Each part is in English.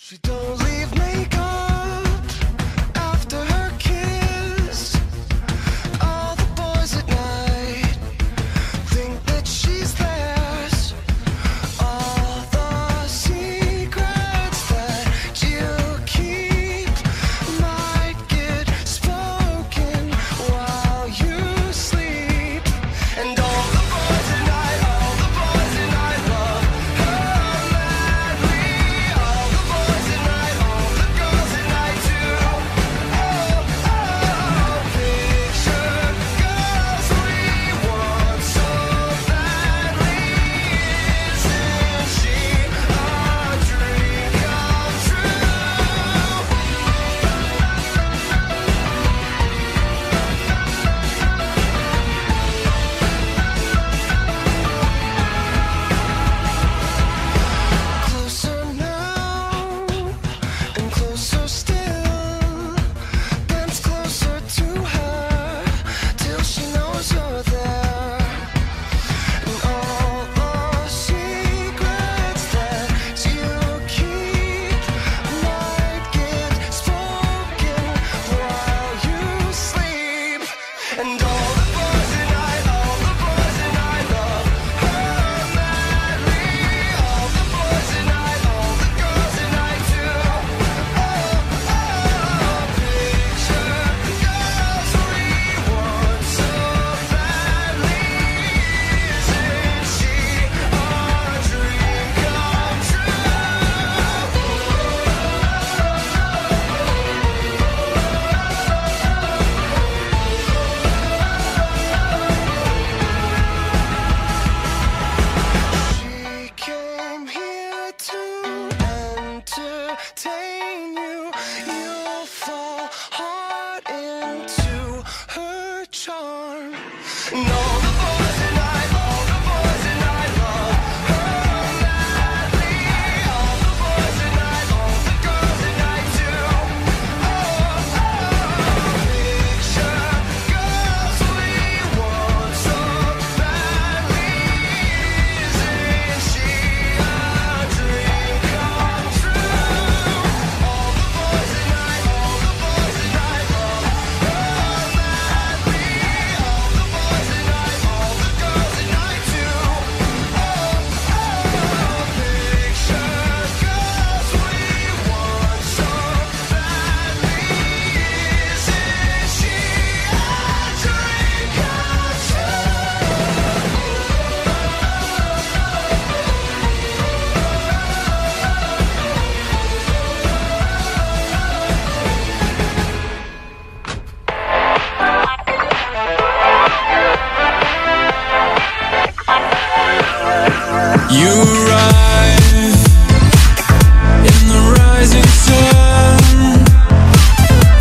She don't leave makeup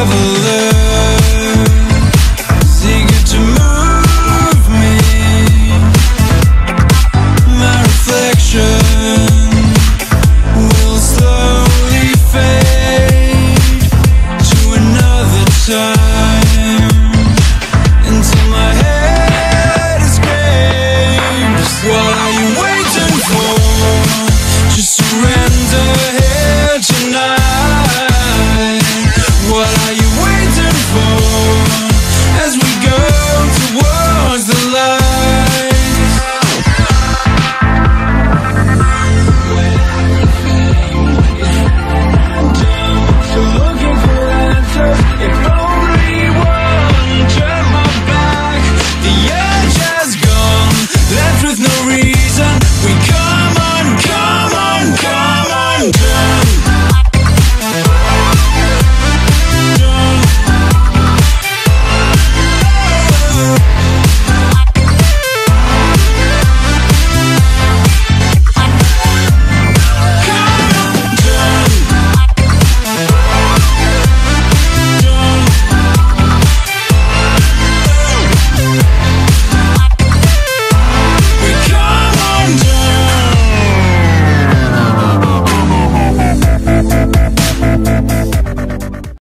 ever learn